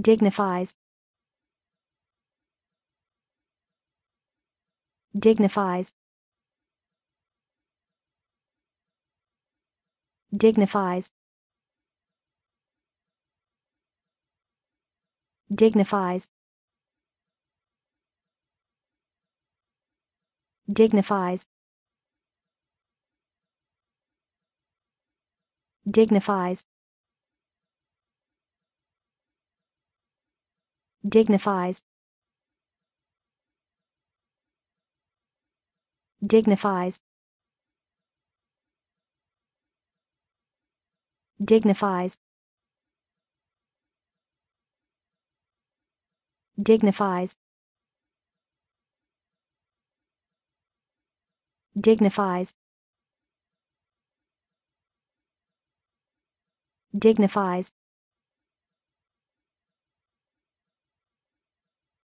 dignifies dignifies dignifies dignifies dignifies dignifies dignifies. Dignifies. Dignifies. Dignifies. Dignifies. Dignifies